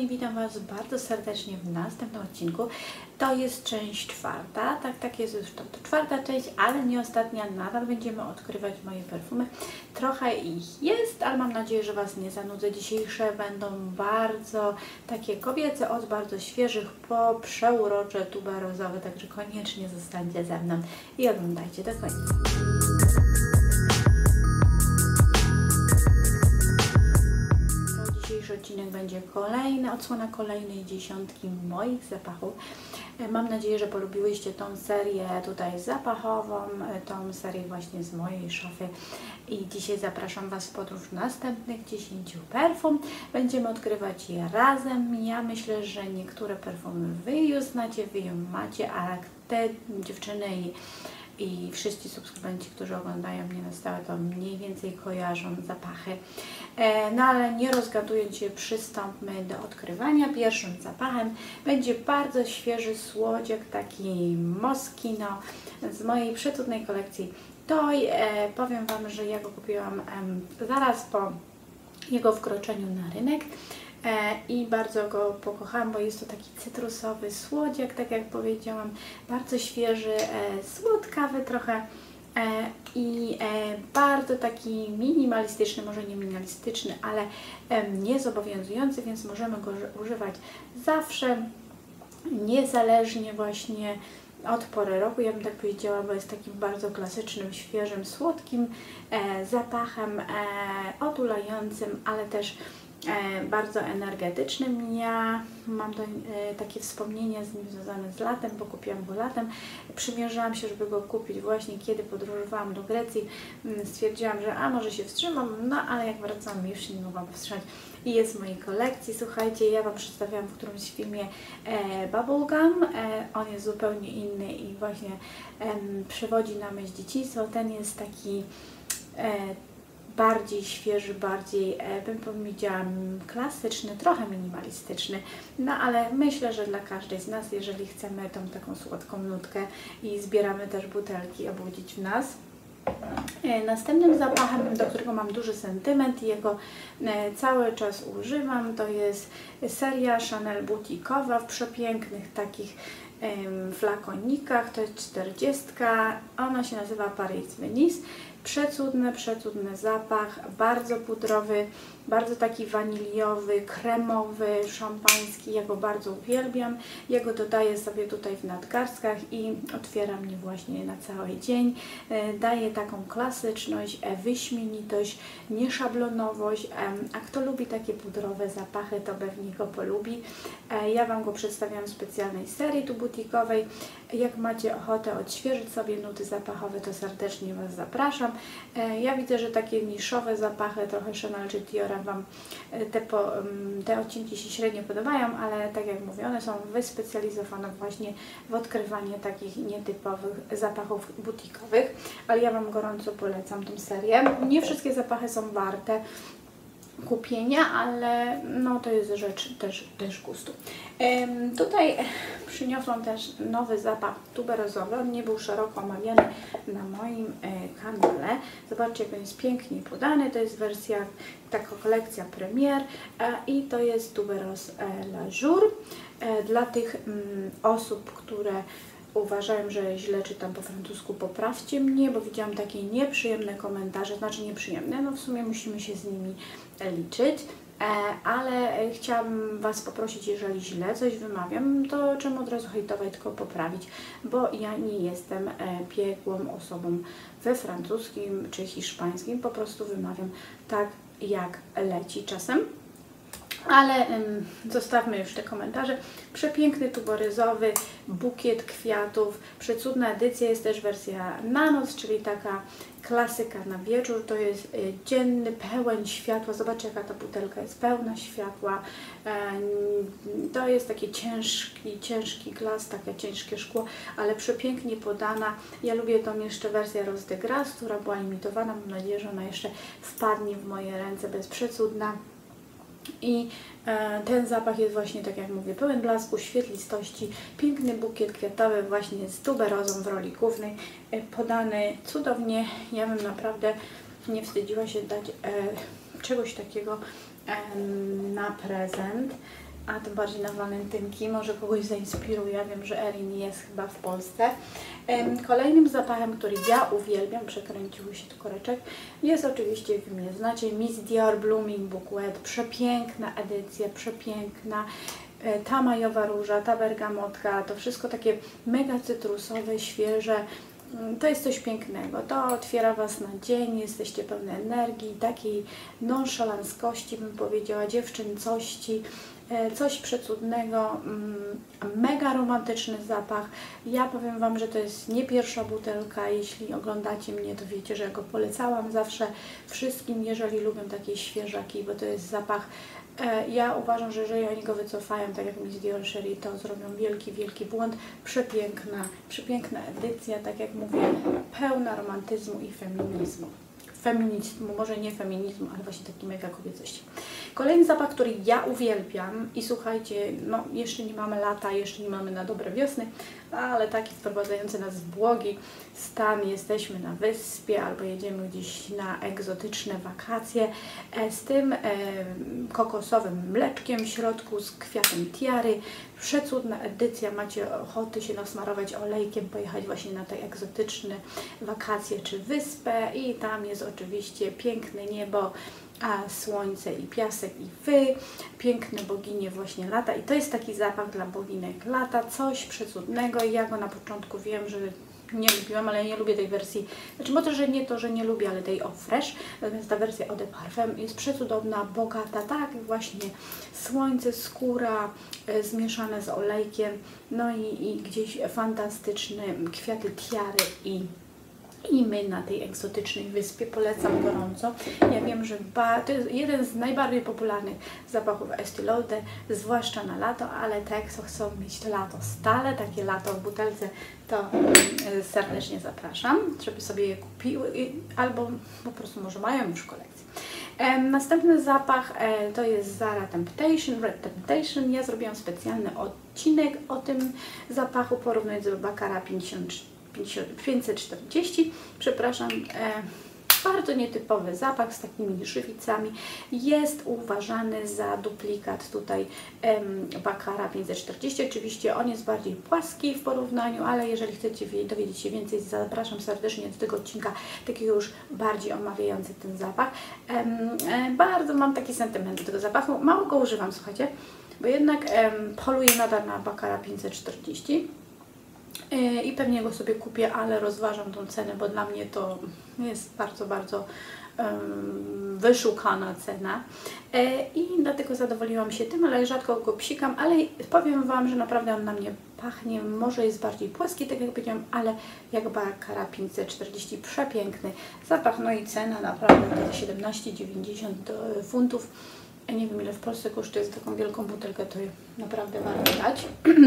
kochani, witam Was bardzo serdecznie w następnym odcinku. To jest część czwarta, tak, tak jest już to, to czwarta część, ale nie ostatnia. Nadal będziemy odkrywać moje perfumy. Trochę ich jest, ale mam nadzieję, że Was nie zanudzę. Dzisiejsze będą bardzo takie kobiece, od bardzo świeżych po przeurocze tuberozowe, także koniecznie zostańcie ze mną i oglądajcie do końca. Kolejny, odsłona kolejnej dziesiątki moich zapachów. E, Mam nadzieję, że polubiłyście tą serię tutaj zapachową, e, tą serię właśnie z mojej szafy i dzisiaj zapraszam Was w podróż następnych 10 perfum. Będziemy odkrywać je razem. Ja myślę, że niektóre perfumy Wy już znacie, Wy ją macie, a te dziewczyny i i wszyscy subskrybenci, którzy oglądają mnie na stałe, to mniej więcej kojarzą zapachy. E, no ale nie rozgadując się, przystąpmy do odkrywania. Pierwszym zapachem będzie bardzo świeży słodziak, taki moskino z mojej przecudnej kolekcji Toy. E, powiem Wam, że ja go kupiłam zaraz po jego wkroczeniu na rynek. E, i bardzo go pokochałam, bo jest to taki cytrusowy słodziak, tak jak powiedziałam, bardzo świeży, e, słodkawy trochę. E, i bardzo taki minimalistyczny, może nie minimalistyczny, ale niezobowiązujący, więc możemy go używać zawsze, niezależnie właśnie od pory roku, ja bym tak powiedziała, bo jest takim bardzo klasycznym, świeżym, słodkim zapachem, otulającym, ale też bardzo energetycznym. Ja mam e, takie wspomnienia z nim związane z latem, bo kupiłam go latem. Przymierzałam się, żeby go kupić właśnie kiedy podróżowałam do Grecji. Mm, Stwierdziłam, że a może się wstrzymam, no ale jak wracam już się nie mogłam powstrzymać i jest w mojej kolekcji. Słuchajcie, ja Wam przedstawiałam w którymś filmie e, Bubblegum. E, on jest zupełnie inny i właśnie em, przywodzi na myśl dzieciństwo. Ten jest taki e, bardziej świeży, bardziej, e, bym powiedziała, klasyczny, trochę minimalistyczny. No ale myślę, że dla każdej z nas, jeżeli chcemy tą taką słodką nutkę i zbieramy też butelki obudzić w nas, E, Następnym zapachem, do którego mam duży sentyment i jego e, cały czas używam, to jest seria Chanel Boutique'owa w przepięknych takich flakonikach. To jest 40. Ona się nazywa Paris Venice. Przecudny, przecudny zapach, bardzo pudrowy, bardzo taki waniliowy, kremowy, szampański. Ja go bardzo uwielbiam. Ja go dodaję sobie tutaj w nadgarstkach i otwiera mnie właśnie na cały dzień. E, Daje taką klasyczność, e, wyśmienitość, nieszablonowość. Em, A kto lubi takie pudrowe zapachy, to pewnie go polubi. E, Ja Wam go przedstawiam w specjalnej serii tu butikowej. Jak macie ochotę odświeżyć sobie nuty zapachowe, to serdecznie Was zapraszam. E, Ja widzę, że takie niszowe zapachy, trochę Chanel czy Wam e, te, po, em, te odcinki się średnio podobają, ale tak jak mówię, one są wyspecjalizowane właśnie w odkrywaniu takich nietypowych zapachów butikowych, ale ja Wam gorąco polecam tą serię. Nie wszystkie zapachy są warte kupienia, ale no to jest rzecz też, też gustu. Em, tutaj przyniosłam też nowy zapach tuberozowy, on nie był szeroko omawiany na moim e, kanale. Zobaczcie jak on jest pięknie podany, to jest wersja, taka kolekcja premier e, i to jest tuberos e, la jour. E, dla tych mm, osób, które uważają, że źle czytam po francusku, poprawcie mnie, bo widziałam takie nieprzyjemne komentarze, znaczy nieprzyjemne, no w sumie musimy się z nimi e, liczyć, e, ale e, chciałabym Was poprosić, jeżeli źle coś wymawiam, to czemu od razu hejtować, tylko poprawić, bo ja nie jestem e, biegłą osobą we francuskim czy hiszpańskim, po prostu wymawiam tak, jak leci czasem. Ale ym, zostawmy już te komentarze. Przepiękny tuboryzowy bukiet kwiatów. Przecudna edycja jest też wersja na noc, czyli taka klasyka na wieczór. To jest y, dzienny, pełen światła. Zobaczcie jaka ta butelka jest pełna światła. Em, to jest taki ciężki, ciężki glas, takie ciężkie szkło, ale przepięknie podana. Ja lubię tą jeszcze wersję Rose de która była imitowana. Mam nadzieję, że ona jeszcze wpadnie w moje ręce, bez przecudna. I e, ten zapach jest właśnie, tak jak mówię, pełen blasku, świetlistości, piękny bukiet kwiatowy właśnie z tuberozą w roli głównej, e, podany cudownie. Ja bym naprawdę nie wstydziła się dać e, czegoś takiego na prezent. A tym bardziej na walentynki, może kogoś zainspiruje. Wiem, że Erin jest chyba w Polsce. Kolejnym zapachem, który ja uwielbiam, przekręcił się tu koreczek, jest oczywiście, wy mnie znacie, Miss Dior Blooming Bouquet. Przepiękna edycja, przepiękna. E, ta majowa róża, ta bergamotka, to wszystko takie mega cytrusowe, świeże. Mm, to jest coś pięknego. To otwiera Was na dzień, jesteście pełne energii, takiej nonszalanckości, bym powiedziała, dziewczyncości, e, coś przecudnego, mm, mega romantyczny zapach. Ja powiem Wam, że to jest nie pierwsza butelka. Jeśli oglądacie mnie, to wiecie, że ja go polecałam zawsze wszystkim, jeżeli lubią takie świeżaki, bo to jest zapach ja uważam, że jeżeli oni go wycofają, tak jak Miss Dior Sherry, to zrobią wielki, wielki błąd. Przepiękna, przepiękna edycja, tak jak mówię, pełna romantyzmu i feminizmu. Feminizmu, może nie feminizmu, ale właśnie takiej mega kobiecości. Kolejny zapach, który ja uwielbiam i słuchajcie, no jeszcze nie mamy lata, jeszcze nie mamy na dobre wiosny, ale taki wprowadzający nas w błogi. Stan, jesteśmy na wyspie albo jedziemy gdzieś na egzotyczne wakacje. E, z tym e, kokosowym mleczkiem w środku, z kwiatem tiary. Przecudna edycja, macie ochoty się nasmarować olejkiem, pojechać właśnie na te egzotyczne wakacje czy wyspę. I tam jest oczywiście piękne niebo, a słońce i piasek i wy, piękne boginie właśnie lata. I to jest taki zapach dla boginek lata, coś przecudnego. I ja go na początku wiem, że nie lubiłam, ale nie lubię tej wersji, znaczy może, że nie to, że nie lubię, ale tej Eau Fresh, natomiast ta wersja Eau de Parfum jest przecudowna, bogata, tak właśnie słońce, skóra e, zmieszane z olejkiem, no i, i gdzieś fantastyczne kwiaty tiary i i my na tej egzotycznej wyspie polecam gorąco. Ja wiem, że to jest jeden z najbardziej popularnych zapachów Estée Lauder, zwłaszcza na lato, ale te, kto chcą mieć to lato stale, takie lato w butelce, to mm, serdecznie zapraszam, żeby sobie je kupiły albo po prostu może mają już w kolekcji. Następny zapach e, to jest Zara Temptation, Red Temptation. Ja zrobiłam specjalny odcinek o tym zapachu, porównując do Baccara 54 540, przepraszam, e, bardzo nietypowy zapach z takimi żywicami. Jest uważany za duplikat tutaj em, Baccara 540. Oczywiście on jest bardziej płaski w porównaniu, ale jeżeli chcecie dowiedzieć się więcej, zapraszam serdecznie do tego odcinka, takiego już bardziej omawiający ten zapach. Em, e, bardzo mam taki sentyment do tego zapachu. Mało go używam, słuchajcie, bo jednak em, poluję nadal na Baccara 540 E, i pewnie go sobie kupię, ale rozważam tą cenę, bo dla mnie to jest bardzo, bardzo wyszukana cena. E, i dlatego zadowoliłam się tym, ale rzadko go psikam, ale powiem Wam, że naprawdę on na mnie pachnie, może jest bardziej płaski, tak jak powiedziałam, ale jak Baccara 540 przepiękny. Zapach, no i cena naprawdę to 17,90 funtów nie wiem ile w Polsce kosztuje za taką wielką butelkę, to naprawdę warto dać.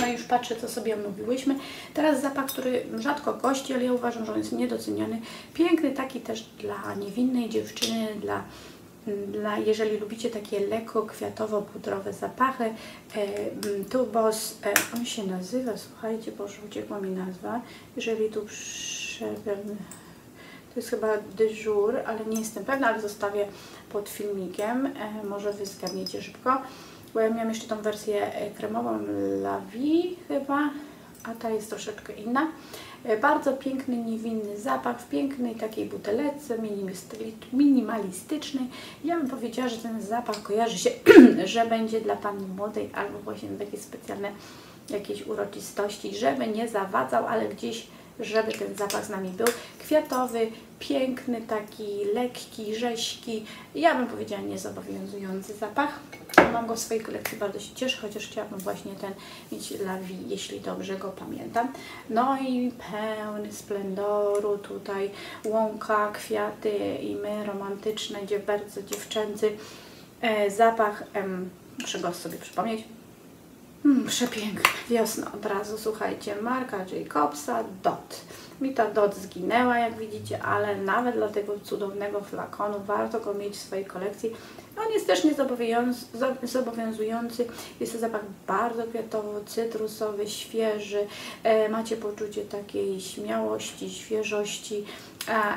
No i już patrzę, co sobie omówiłyśmy. Teraz zapach, który rzadko gości, ale ja uważam, że on jest niedoceniany. Piękny taki też dla niewinnej dziewczyny, dla dla, jeżeli lubicie takie lekko kwiatowo-pudrowe zapachy, e, Tubos, e, on się nazywa, słuchajcie, bo uciekła mi nazwa, jeżeli tu przebiegł, to jest chyba dyżur, ale nie jestem pewna, ale zostawię pod filmikiem. E, może Wy zgadniecie szybko. Bo ja miałam jeszcze tą wersję e, kremową Lavi chyba, a ta jest troszeczkę inna. E, bardzo piękny, niewinny zapach w pięknej takiej butelece, minimalistycznej. Ja bym powiedziała, że ten zapach kojarzy się, że będzie dla Pani młodej albo właśnie takie specjalne jakieś uroczystości, żeby nie zawadzał, ale gdzieś żeby ten zapach z nami był. Kwiatowy, piękny, taki lekki, rześki. Ja bym powiedziała niezobowiązujący zapach. Mam go w swojej kolekcji, bardzo się cieszę, chociaż chciałabym właśnie ten mieć lawi, jeśli dobrze go pamiętam. No i pełny splendoru tutaj, łąka, kwiaty i my romantyczne, bardzo dziewczęcy. E, zapach, muszę go sobie przypomnieć, Hmm, przepiękne. Wiosna od razu, słuchajcie, marka Jacobsa, Dot. Mi ta Dot zginęła, jak widzicie, ale nawet dla tego cudownego flakonu warto go mieć w swojej kolekcji. On jest też niezobowiązujący. Jest to zapach bardzo kwiatowo-cytrusowy, świeży. E, macie poczucie takiej śmiałości, świeżości.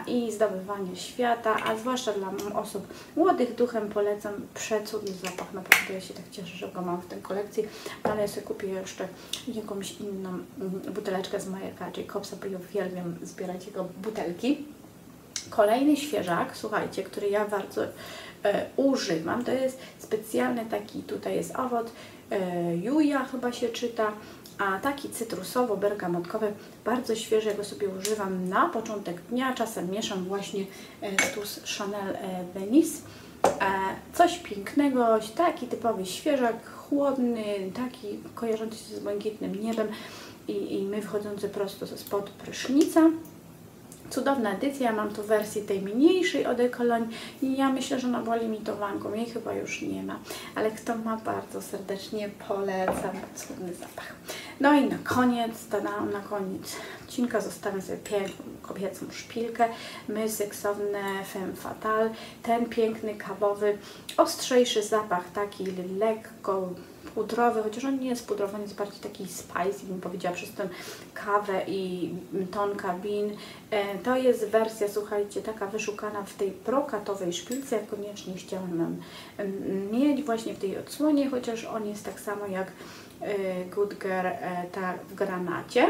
i zdobywanie świata, a zwłaszcza dla osób młodych duchem polecam przecudny zapach. Naprawdę ja się tak cieszę, że go mam w tej kolekcji, ale ja sobie kupię jeszcze jakąś inną mm, buteleczkę z Majeka Jacobsa, bo ja uwielbiam zbierać jego butelki. Kolejny świeżak, słuchajcie, który ja bardzo e, używam, to jest specjalny taki, tutaj jest owoc e, juja chyba się czyta, a taki cytrusowo-bergamotkowy, bardzo świeży, ja go sobie używam na początek dnia, czasem mieszam właśnie e, tu z Chanel e, Venice. E, coś pięknego, taki typowy świeżak, chłodny, taki kojarzący się z błękitnym niebem i, i my wchodzący prosto spod prysznica. Cudowna edycja, mam tu wersję tej mniejszej od Ecologne i ja myślę, że ona była limitowanką, jej chyba już nie ma, ale kto ma, bardzo serdecznie polecam, cudny zapach. No i na koniec, na koniec. Odcinka zostawiam sobie piękną kobiecą szpilkę, my seksowne femme fatale, ten piękny kawowy, ostrzejszy zapach, taki lekko pudrowy, chociaż on nie jest pudrowy, on jest bardziej taki spicy, bym powiedziała, przez tę kawę i ton kabin. E, to jest wersja, słuchajcie, taka wyszukana w tej brokatowej szpilce, jak koniecznie chciałam mieć właśnie w tej odsłonie, chociaż on jest tak samo jak e, Good Girl e, ta w granacie.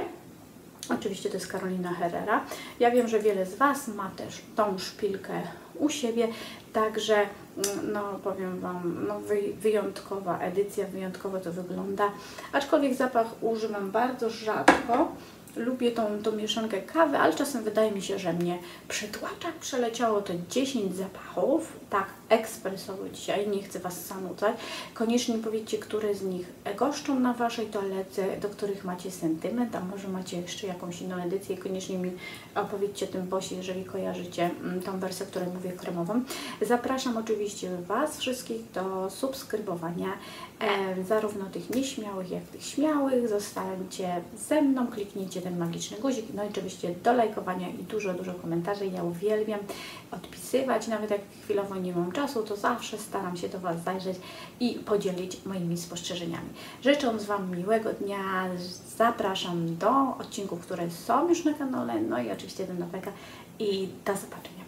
Oczywiście to jest Karolina Herrera. Ja wiem, że wiele z Was ma też tą szpilkę u siebie, także mm, no powiem Wam, no wyjątkowa edycja, wyjątkowo to wygląda, aczkolwiek zapach używam bardzo rzadko, lubię tą, tą mieszankę kawy, ale czasem wydaje mi się, że mnie przytłacza. Przeleciało te 10 zapachów, tak ekspresowo dzisiaj, nie chcę Was sanucać. Koniecznie powiedzcie, które z nich goszczą na Waszej toalece, do których macie sentyment, a może macie jeszcze jakąś inną edycję. Koniecznie mi opowiedzcie tym bosie, jeżeli kojarzycie mm, tą wersję, o której mówię, kremową. Zapraszam oczywiście Was wszystkich do subskrybowania e, zarówno tych nieśmiałych, jak tych śmiałych. Zostańcie ze mną, kliknijcie ten magiczny guzik, no i oczywiście do lajkowania i dużo, dużo komentarzy. Ja uwielbiam odpisywać, nawet jak chwilowo nie mam czasu, to zawsze staram się do Was zajrzeć i podzielić moimi spostrzeżeniami. Życząc Wam miłego dnia, zapraszam do odcinków, które są już na kanale, no i oczywiście do nowego i do zobaczenia.